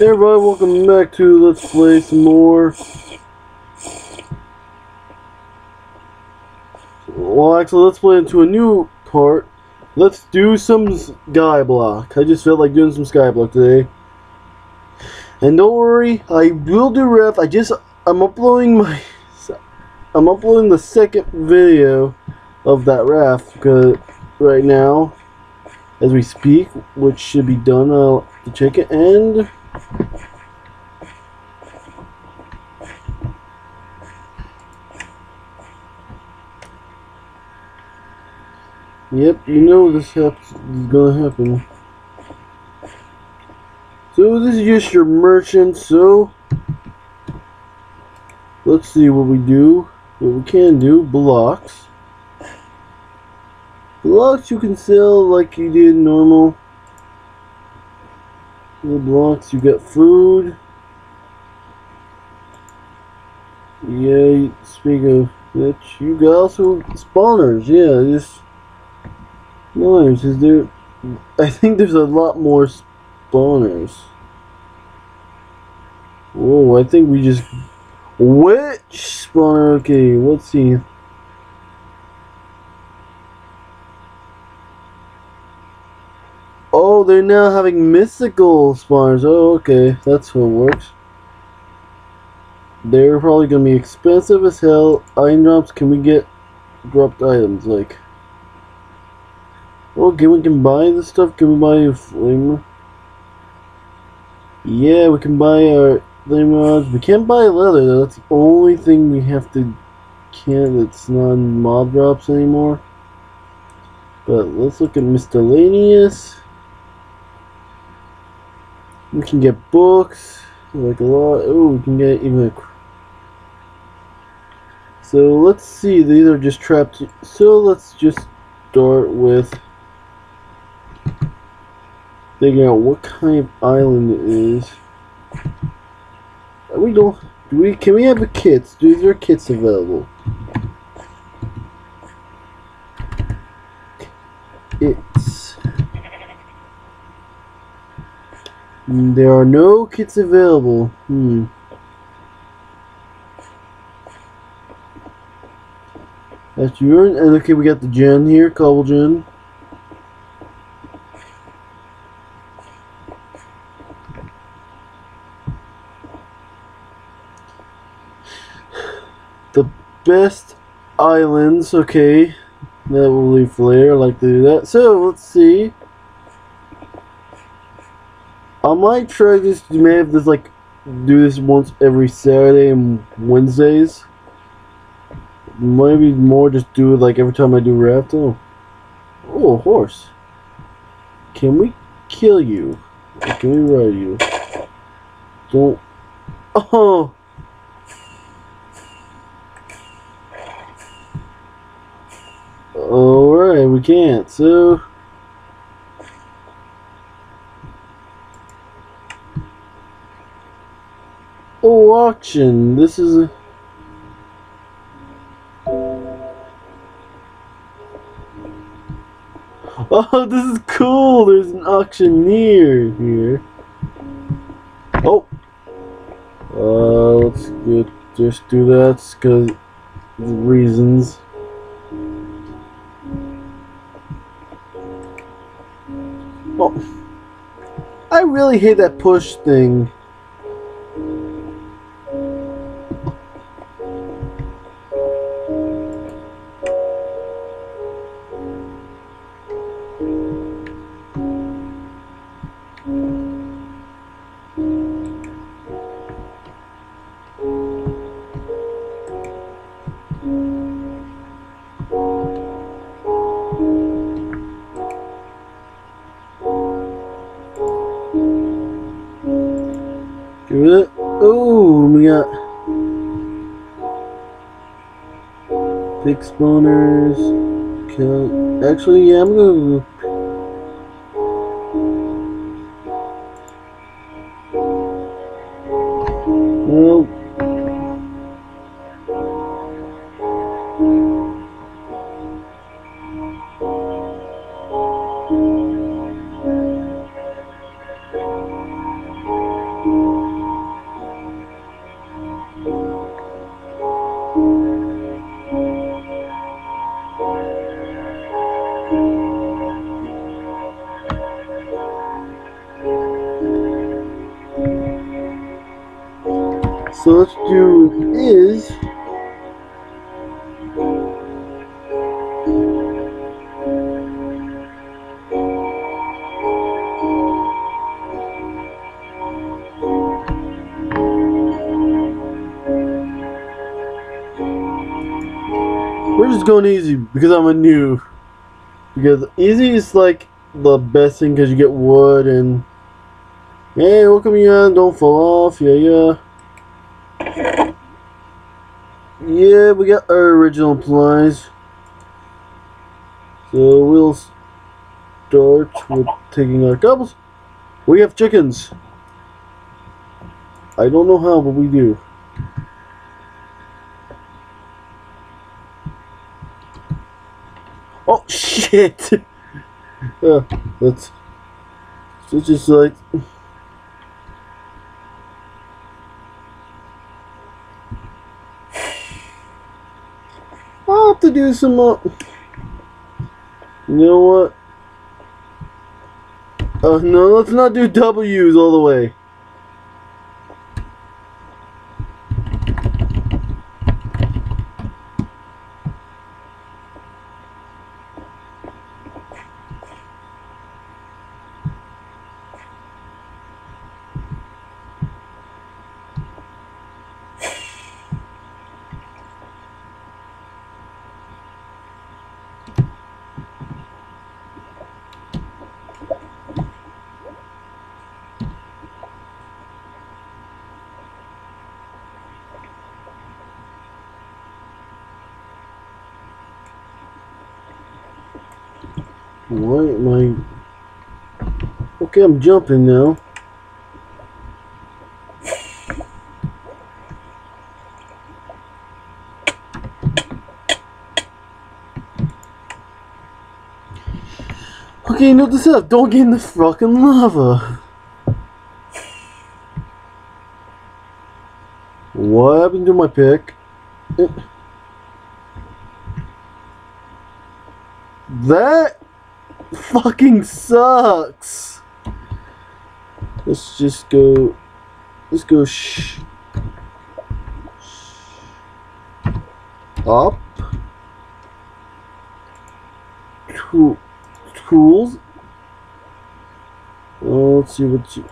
Hey everybody, welcome back to Let's Play some more. Well, actually, let's play into a new part. Let's do some Skyblock. I just felt like doing some Skyblock today. And don't worry, I will do ref. I just, I'm uploading my, I'm uploading the second video of that raft because right now, as we speak, which should be done. I'll check it and. Yep, you know this is gonna happen. So this is just your merchant, so let's see what we do. What we can do, blocks. Blocks you can sell like you did normal. The blocks, you got food. Yeah, speak of which, you got also spawners, yeah, just Nice, is there... I think there's a lot more spawners. Whoa, I think we just... Which spawner? Okay, let's see. Oh, they're now having mythical spawners. Oh, okay. That's it works. They're probably gonna be expensive as hell. Iron drops, can we get dropped items? Like... Oh, okay, we can buy the stuff. Can we buy a flamer? Yeah, we can buy our flamer rods. We can't buy leather though. That's the only thing we have to can't. It's not mob drops anymore. But let's look at miscellaneous. We can get books, like a lot. Oh, we can get even a. So let's see. These are just trapped. So let's just start with figuring out what kind of island it is. We don't. Do we? Can we have a kits? Do there are kits available? It's. There are no kits available. Hmm. That's urine. And okay, we got the gen here, cobble gen. the best islands, okay. That will leave flare, I like to do that. So let's see. I might try this You may have this like do this once every Saturday and Wednesdays. Maybe more just do it like every time I do raft. Oh. Oh, horse. Can we kill you? Can we ride you? Don't Oh Alright, we can't, so... Auction. This is a... Oh, this is cool. There's an auctioneer here. Oh. Uh, let's get, just do that because reasons. Oh. I really hate that push thing. Oh, we got big spawners. Kill. Actually, yeah, I'm gonna. So let's do is. We're just going easy because I'm a new. Because easy is like the best thing because you get wood and. Hey, welcome you on, don't fall off, yeah, yeah. Yeah, we got our original applies. So we'll start with taking our cobbles. We have chickens. I don't know how, but we do. Oh shit! uh, let's. It's just like. I'll have to do some more. You know what? Uh, no, let's not do W's all the way. Why am I... Okay, I'm jumping now. Okay, note this up. Don't get in the fucking lava. What happened to my pick? Eh. That fucking sucks. Let's just go. Let's go. Sh up. Tool, tools. Oh, let's see what you.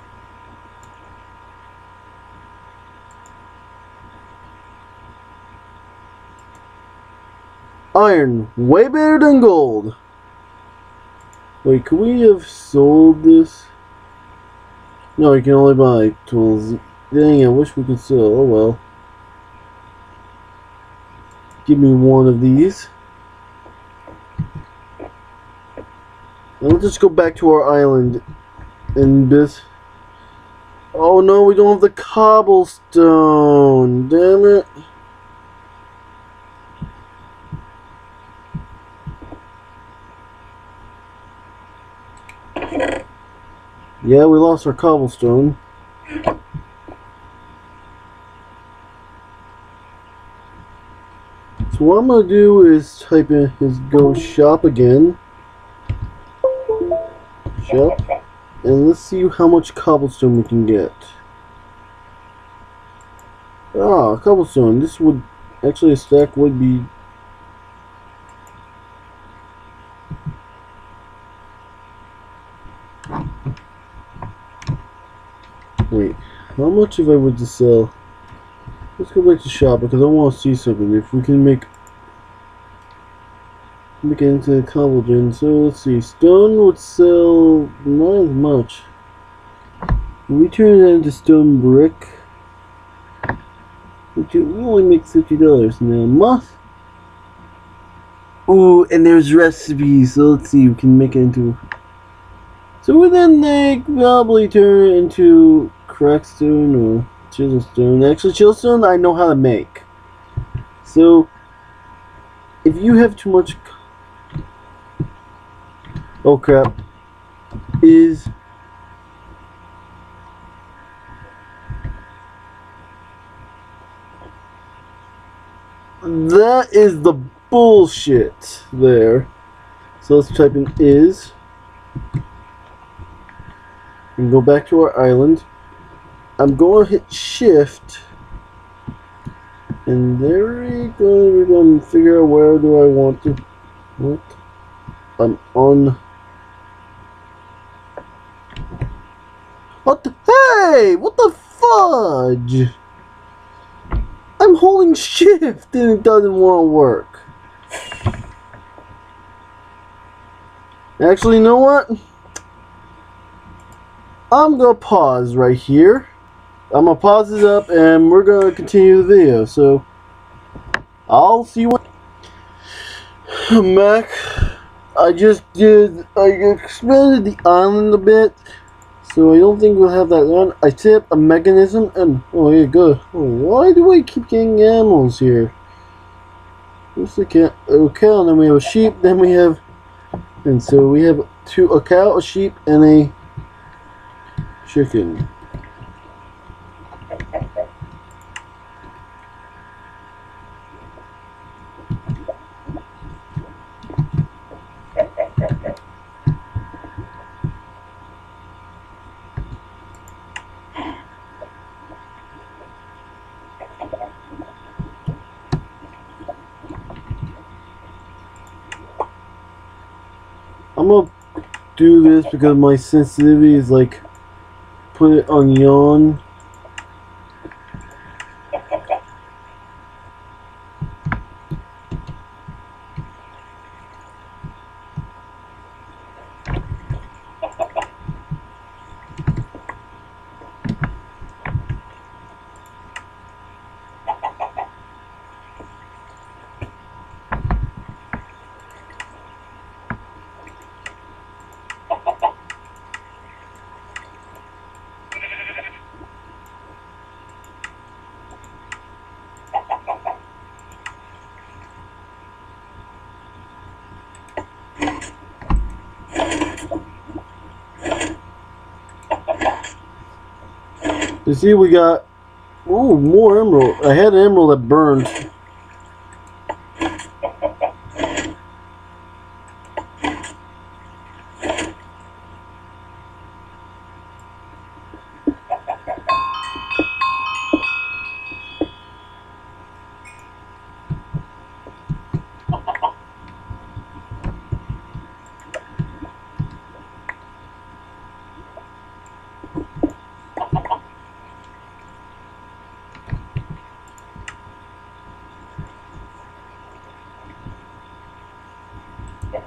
Iron, way better than gold. Wait, could we have sold this? No, you can only buy tools. Dang, I wish we could sell. Oh well. Give me one of these. And let's just go back to our island. And this. Oh no, we don't have the cobblestone. Damn it. Yeah, we lost our cobblestone. So what I'm going to do is type in his go shop again. Shop. And let's see how much cobblestone we can get. Ah, cobblestone. This would actually a stack would be Wait, how much if I were to sell? Let's go back to shop because I want to see something. If we can make make it into cobblestone. So let's see. Stone would sell not as much. We turn that into stone brick. Which we only make fifty dollars now. Moss. Ooh, and there's recipes. So let's see. We can make it into. So we then they probably turn it into crackstone or chiselstone. Actually, chiselstone I know how to make. So, if you have too much... Oh crap. Is... That is the bullshit there. So let's type in is and go back to our island. I'm going to hit shift And there we go. We're gonna figure out where do I want to. What? I'm on. What? Hey! What the fudge? I'm holding shift and it doesn't want to work. Actually, you know what? I'm gonna pause right here. I'm gonna pause this up and we're gonna continue the video. So I'll see when Mac. I just did. I expanded the island a bit, so I don't think we'll have that on. I set a mechanism and oh yeah, good. Why do I keep getting animals here? What's the cat? A cow, and then we have a sheep. Then we have, and so we have two a cow, a sheep, and a chicken. I'm gonna do this because my sensitivity is like put it on yawn. You see, we got ooh more emerald. I had an emerald that burned.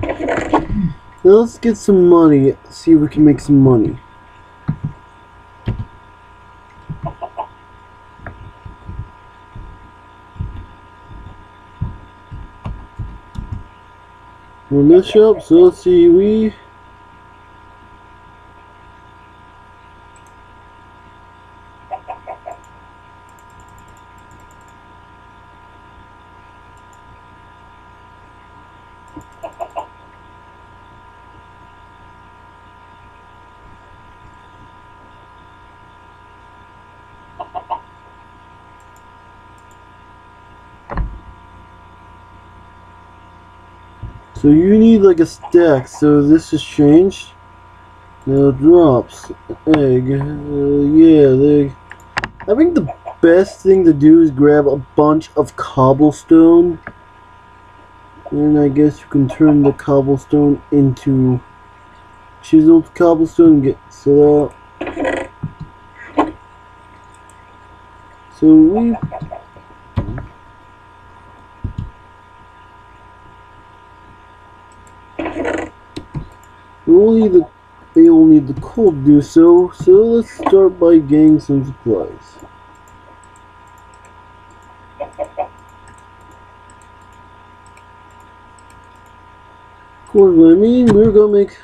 Now let's get some money. See if we can make some money. Run this shop, so let's see, we So you need like a stack, so this has changed. Now drops, egg, uh, yeah, they, I think the best thing to do is grab a bunch of cobblestone. And I guess you can turn the cobblestone into chiseled cobblestone get so that. So we We will need the they will need the coal to do so, so let's start by getting some supplies. Of course, what I mean, we're gonna make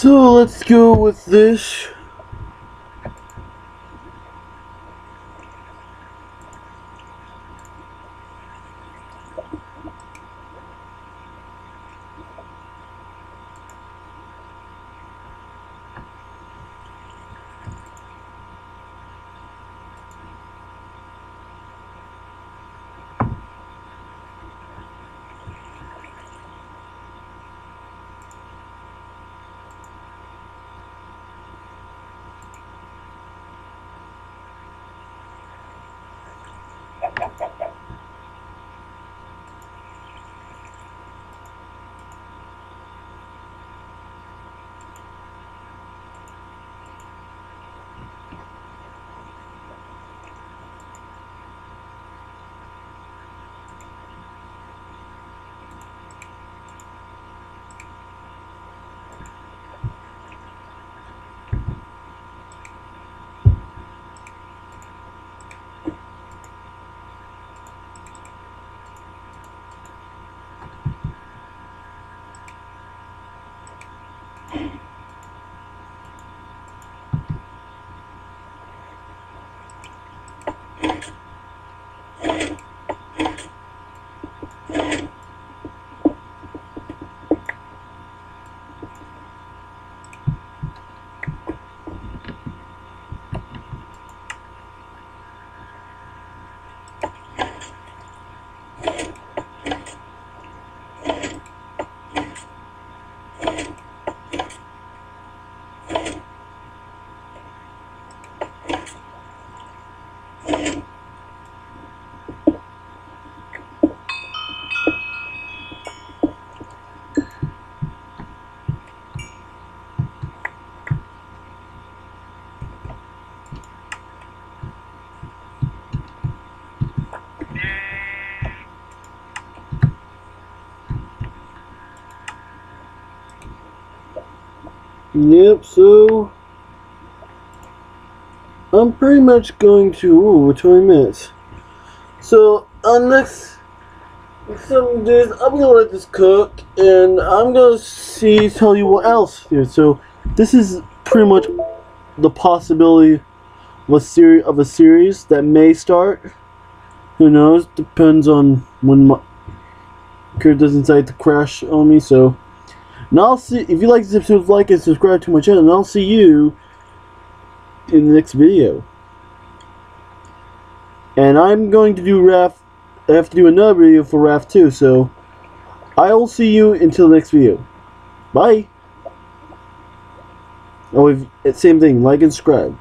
So let's go with this. Yep, so I'm pretty much going to ooh, we're 20 minutes. So on next some days I'm gonna let this cook and I'm gonna see tell you what else dude. So this is pretty much the possibility of a series of a series that may start. Who knows? Depends on when my computer doesn't decide to crash on me, so and I'll see if you like this episode, like and subscribe to my channel, and I'll see you in the next video. And I'm going to do Raft. I have to do another video for Raft 2, so I will see you until the next video. Bye. Oh, if, same thing. Like and subscribe.